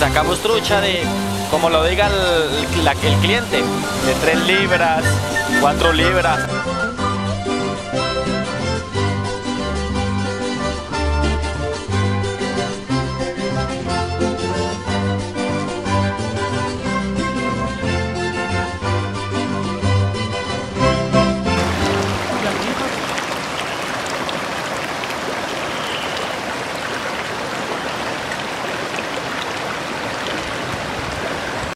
sacamos trucha de, como lo diga el, cliente, de 3 libras, 4 libras.